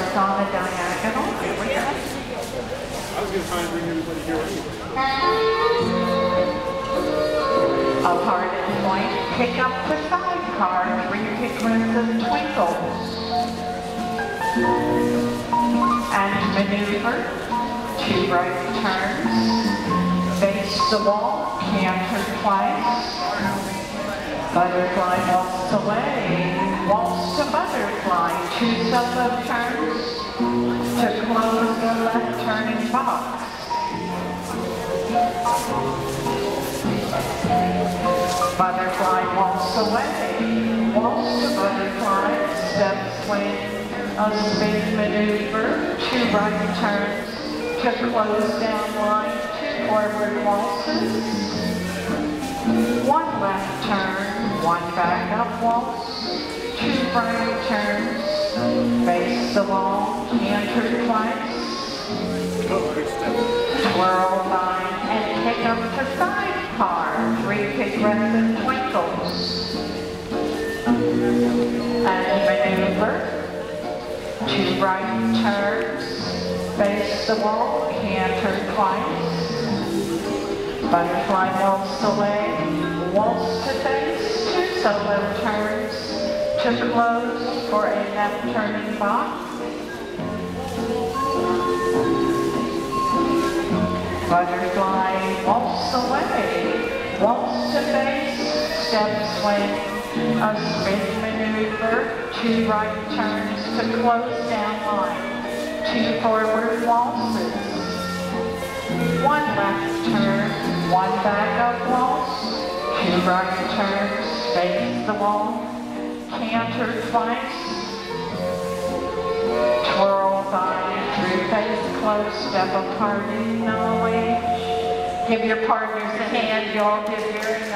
starts on a diagonal. I was gonna try and bring everybody here anyway. A hard and point, pick up the sidecar, three pigments of twinkle. And maneuver, two right turns, face the wall, canter twice. Butterfly walks away, waltz to butterfly, two solo turns to close the left turning box. Butterfly walks away, waltz to butterfly, step swing, a spin maneuver, two right turns to close down line, two forward waltzes, one left turn, one back up waltz, two right turns, the wall, canter twice, twirl vine, and pick up the sidecar, three and twinkles. And maneuver, two right turns, face the wall, canter twice. Butterfly waltz away, waltz to face, two solo turns, to close for a left turning box. Butterfly waltz away, waltz to face, step swing, a spin maneuver, two right turns to close down line, two forward waltzes, one left turn, one back up waltz, two right turns, face the wall, canter twice, twirl by through face close, step apart in knowledge. Give your partners a hand, you all did very nice.